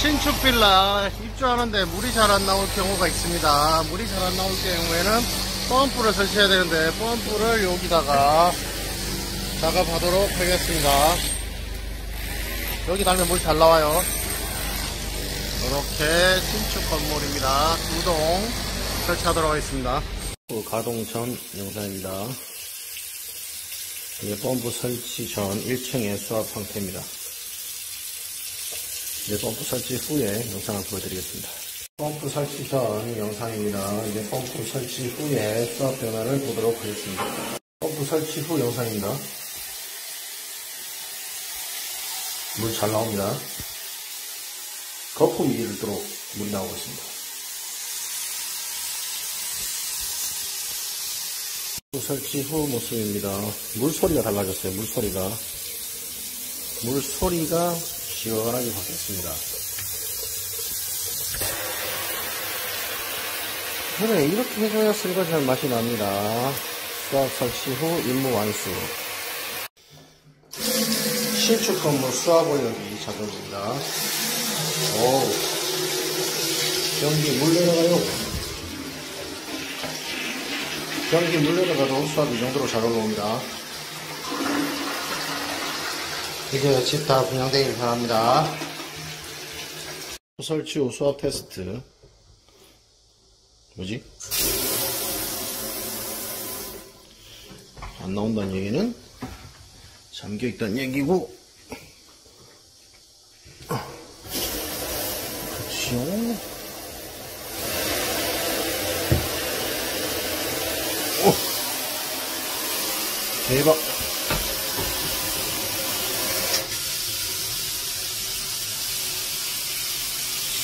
신축 빌라 입주하는데 물이 잘 안 나올 경우가 있습니다. 물이 잘 안 나올 경우에는 펌프를 설치해야 되는데 펌프를 여기다가 작업하도록 하겠습니다. 여기 달면 물 잘 나와요. 이렇게 신축 건물입니다. 두 동 설치하도록 하겠습니다. 가동 전 영상입니다. 이게 펌프 설치 전 1층의 수압 상태입니다. 이제 펌프 설치 후에 영상을 보여드리겠습니다. 펌프 설치 전 영상입니다. 이제 펌프 설치 후에 수압 변화를 보도록 하겠습니다. 펌프 설치 후 영상입니다. 물 잘 나옵니다. 거품 위를 도록 물이 나오고 있습니다. 설치 후 모습입니다. 물소리가 달라졌어요. 물소리가. 물소리가 시원하게 바뀌었습니다. 그래, 이렇게 해줘야 설거지할 맛이 납니다. 수압 설치 후 임무 완수. 신축 건물 수압 올려기 작업입니다. 오, 변기 물 내려가요. 변기 물 내려가도 수압 이 정도로 잘 올라옵니다. 이제 집다 분양되길 바랍니다. 설치 후 수압 테스트. 뭐지? 안 나온다는 얘기는 잠겨있다는 얘기고, 그치요? 오! 대박!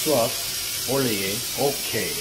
수압 올리기 오케이